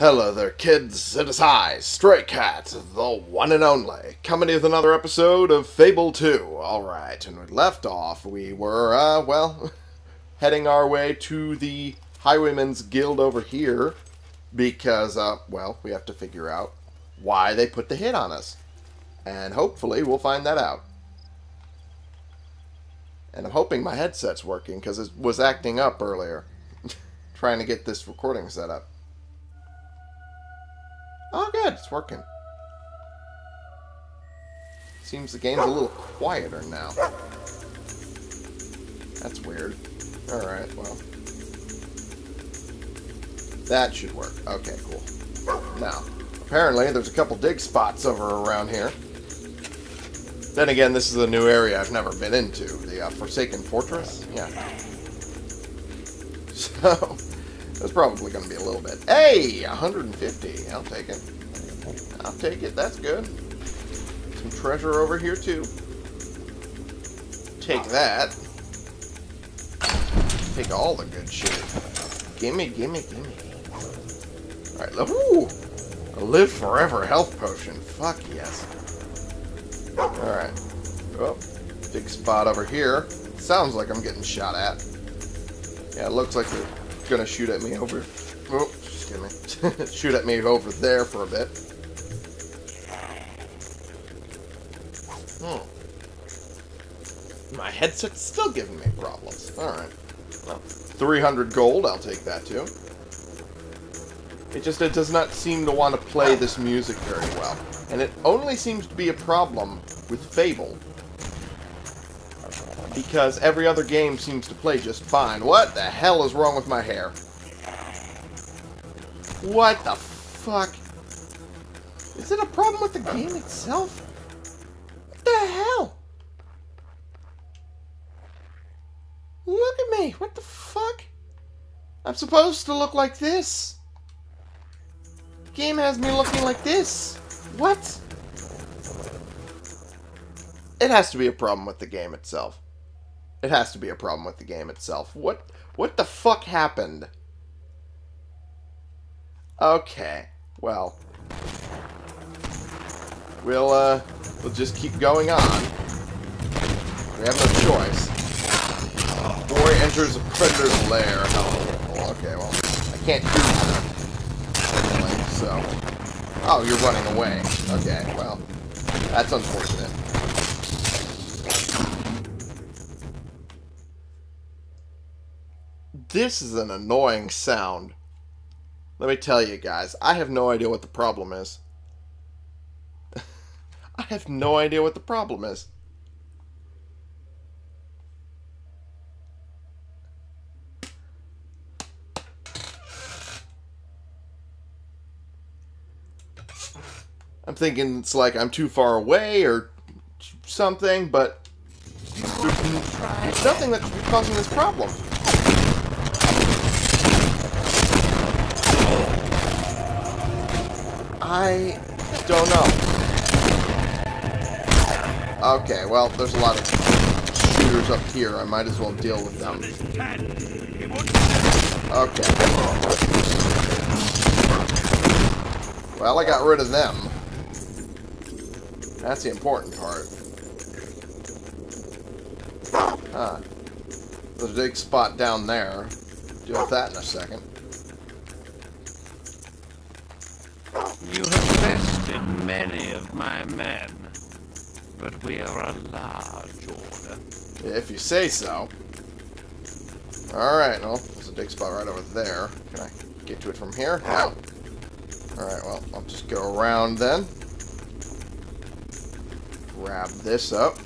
Hello there, kids. It is I, Stray Cat, the one and only, coming with another episode of Fable 2. Alright, and we left off, we were, uh, well, heading our way to the Highwaymen's Guild over here, because, uh, well, we have to figure out why they put the hit on us. And hopefully we'll find that out. And I'm hoping my headset's working, because it was acting up earlier, trying to get this recording set up. Oh, good. It's working. Seems the game's a little quieter now. That's weird. Alright, well. That should work. Okay, cool. Now, apparently there's a couple dig spots over around here. Then again, this is a new area I've never been into. The uh, Forsaken Fortress? Yeah. So, that's probably going to be a little bit. Hey, 150. I'll take it. I'll take it. That's good. Some treasure over here, too. Take that. Take all the good shit. Gimme, gimme, gimme. Alright, ooh! A live forever health potion. Fuck yes. Alright. Oh, dig spot over here. Sounds like I'm getting shot at. Yeah, it looks like they're gonna shoot at me over. Oh, excuse me. shoot at me over there for a bit. Hmm. My headset's still giving me problems. Alright. Well, 300 gold, I'll take that too. It just it does not seem to want to play this music very well. And it only seems to be a problem with Fable. Because every other game seems to play just fine. What the hell is wrong with my hair? What the fuck? Is it a problem with the game itself? What the hell? Look at me. What the fuck? I'm supposed to look like this. The game has me looking like this. What? It has to be a problem with the game itself. It has to be a problem with the game itself. What what the fuck happened? Okay. Well. We'll uh we'll just keep going on. We have no choice. Boy enters a predator's lair. Oh, okay, well, I can't do that. So. Oh, you're running away. Okay, well, that's unfortunate. This is an annoying sound. Let me tell you guys, I have no idea what the problem is. I have no idea what the problem is. I'm thinking it's like I'm too far away or something, but there's nothing that's causing this problem. I don't know. Okay, well, there's a lot of shooters up here. I might as well deal with them. Okay. Well, I got rid of them. That's the important part. Ah. There's a dig spot down there. Deal with that in a second. You have bested many of my men, but we are a large order. If you say so. Alright, well, there's a dig spot right over there. Can I get to it from here? No. Alright, well, I'll just go around then. Grab this up.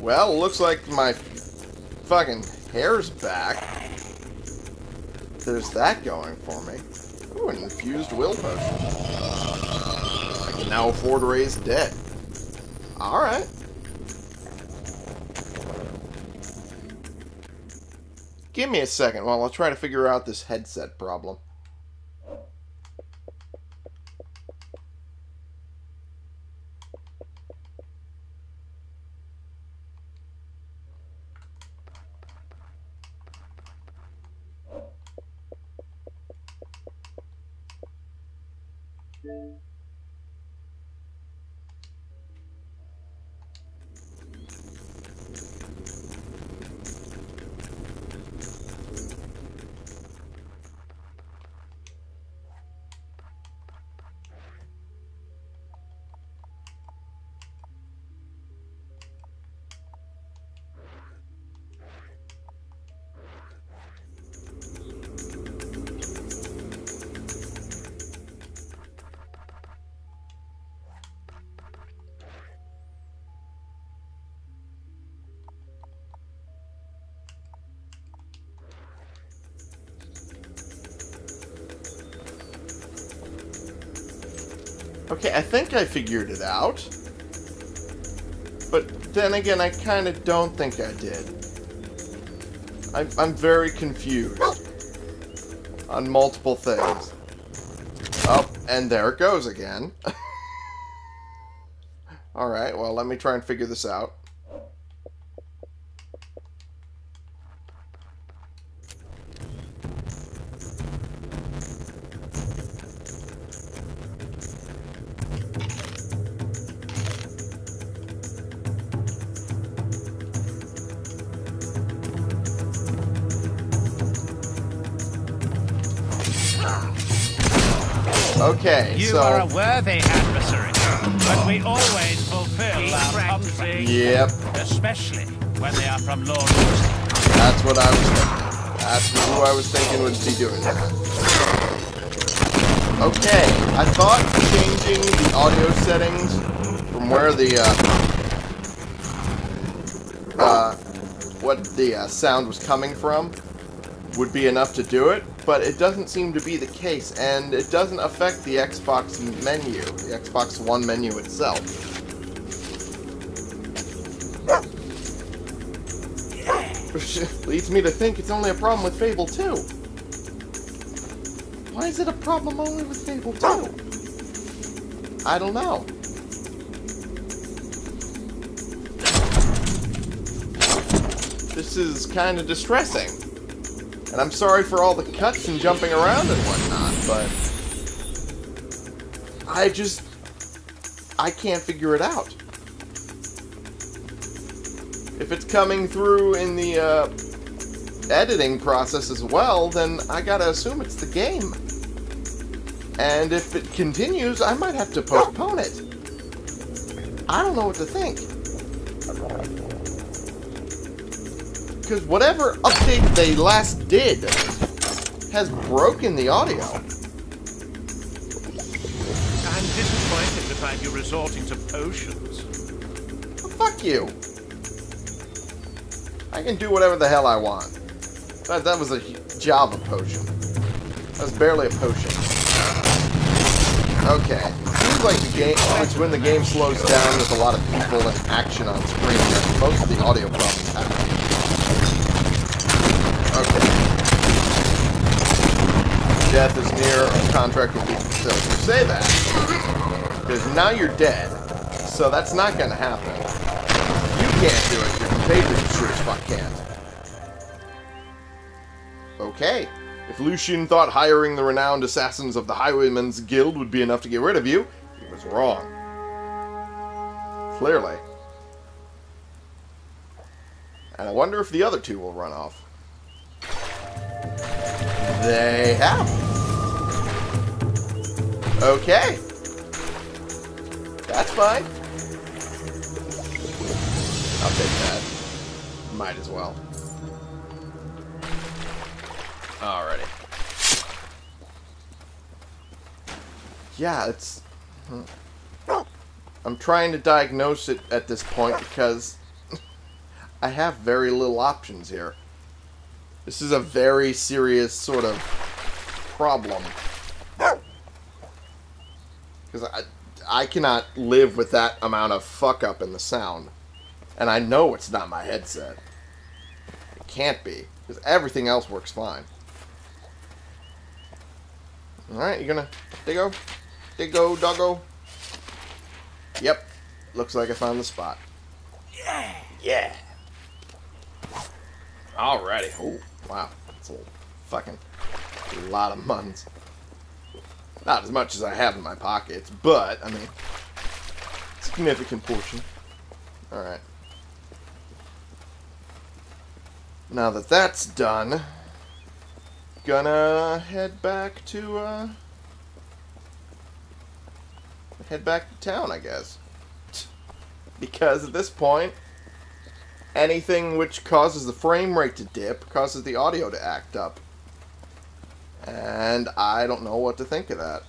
Well, looks like my fucking hair's back. There's that going for me. Ooh, an infused will potion. I can now afford to raise dead. Alright. Give me a second while I'll try to figure out this headset problem. Okay, I think I figured it out. But then again, I kind of don't think I did. I'm, I'm very confused on multiple things. Oh, and there it goes again. Alright, well, let me try and figure this out. Okay, You so... are a worthy adversary, but we always fulfill our contract, Yep, especially when they are from Lord that's what I was thinking. That's who I was thinking would be doing that. Okay, I thought changing the audio settings from where the, uh, uh, what the uh, sound was coming from would be enough to do it, but it doesn't seem to be the case, and it doesn't affect the Xbox menu, the Xbox One menu itself. Which leads me to think it's only a problem with Fable 2. Why is it a problem only with Fable 2? I don't know. This is kind of distressing. And I'm sorry for all the cuts and jumping around and whatnot, but... I just... I can't figure it out. If it's coming through in the, uh, editing process as well, then I gotta assume it's the game. And if it continues, I might have to postpone it. I don't know what to think. Because whatever update they last did has broken the audio. I'm disappointed to find you resorting to potions. Well, fuck you. I can do whatever the hell I want. That, that was a Java potion. That was barely a potion. Okay. Seems like the game, it's when the game slows down with a lot of people and action on screen that most of the audio problems happen. Okay. Death is near, a contract will be fulfilled. You say that, because now you're dead, so that's not gonna happen. You can't do it, your compatriots sure as fuck can't. Okay. If Lucian thought hiring the renowned assassins of the Highwaymen's Guild would be enough to get rid of you, he was wrong. Clearly. And I wonder if the other two will run off. They have. Okay. That's fine. I'll take that. Might as well. Alrighty. Yeah, it's... hmm. I'm trying to diagnose it at this point because I have very little options here. This is a very serious sort of problem. Because I, I cannot live with that amount of fuck up in the sound. And I know it's not my headset. It can't be. Because everything else works fine. Alright, you gonna diggo? Diggo, doggo? Yep. Looks like I found the spot. Yeah! Yeah! Alrighty. Oh, wow. That's a fucking lot of muns. Not as much as I have in my pockets, but, I mean, significant portion. Alright. Now that that's done, gonna head back to, uh, head back to town, I guess. Because at this point, anything which causes the frame rate to dip causes the audio to act up. And I don't know what to think of that.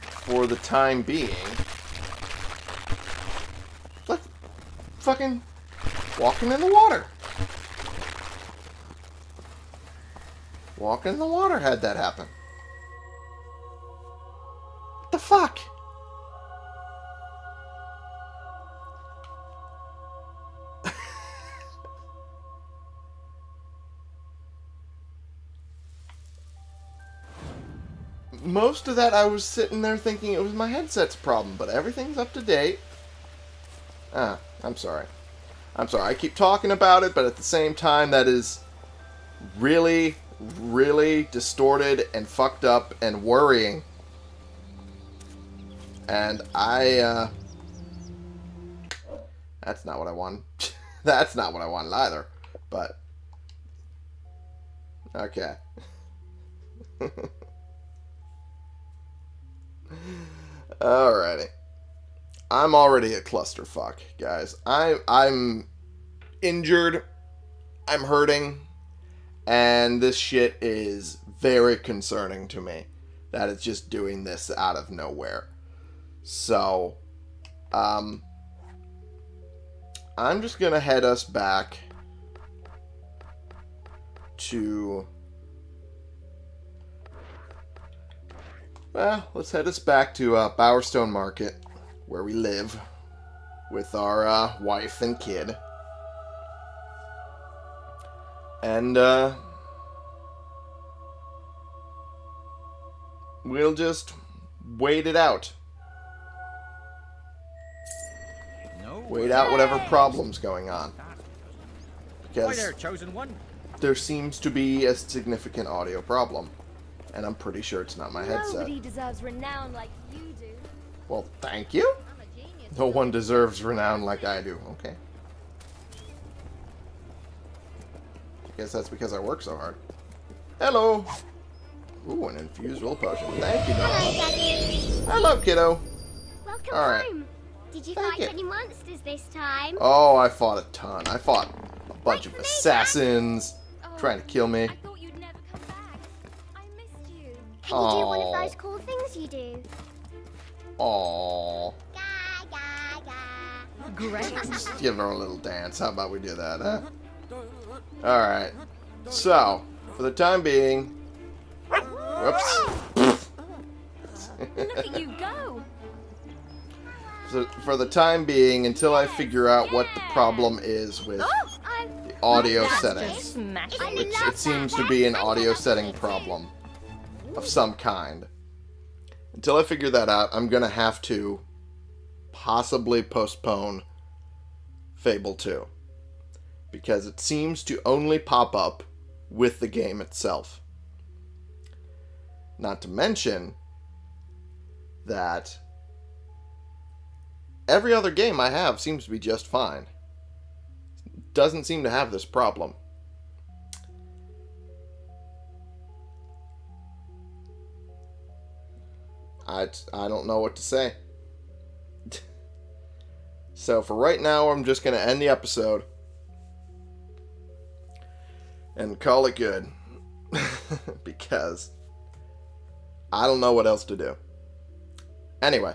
For the time being. Like, fucking walking in the water. Walking in the water had that happen. What the fuck? Most of that I was sitting there thinking it was my headset's problem, but everything's up to date. Ah, I'm sorry. I'm sorry. I keep talking about it, but at the same time, that is really, really distorted and fucked up and worrying. And I, uh... That's not what I want. that's not what I wanted either. But... Okay. Alrighty. I'm already a clusterfuck, guys. I I'm injured. I'm hurting. And this shit is very concerning to me. That it's just doing this out of nowhere. So, um, I'm just gonna head us back to Well, let's head us back to uh, Bowerstone Market, where we live, with our uh, wife and kid. And, uh, we'll just wait it out. Wait out whatever problem's going on. Because there, chosen one. there seems to be a significant audio problem. And I'm pretty sure it's not my headset. Nobody deserves renown like you do. Well, thank you. I'm a genius. No one deserves renown like I do. Okay. I guess that's because I work so hard. Hello. Ooh, an infused will potion. Thank you, Hello, dog. Hello, kiddo. Welcome All right. home. Did you Thank fight you. any monsters this time? Oh, I fought a ton. I fought a bunch Wait of for me, assassins Oh, trying to kill me. You. Can you do one of those cool things you do? Aww. Ga, ga, ga. Great. Just give her a little dance. How about we do that, huh? Alright. So, for the time being... Whoops. Look at you go. So, for the time being, until I figure out what the problem is with Oh, the audio That's settings. just smash I it. Which it seems that. to be an audio setting fix it. problem of some kind. Until I figure that out, I'm gonna have to possibly postpone Fable 2. Because it seems to only pop up with the game itself. Not to mention that every other game I have seems to be just fine. Doesn't seem to have this problem. I, I don't know what to say. so for right now, I'm just going to end the episode and call it good because I don't know what else to do. Anyway,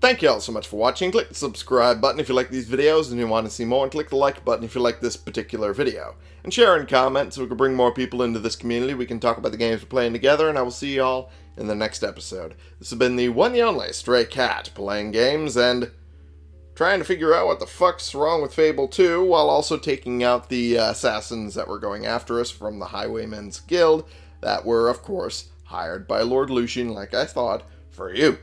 thank you all so much for watching. Click the subscribe button if you like these videos and you want to see more, and click the like button if you like this particular video. And share and comment so we can bring more people into this community. We can talk about the games we're playing together, and I will see you all in the next episode. This has been the one and only Stray Cat playing games and trying to figure out what the fuck's wrong with Fable 2 while also taking out the uh, assassins that were going after us from the Highwaymen's Guild that were, of course, hired by Lord Lucian, like I thought, for you.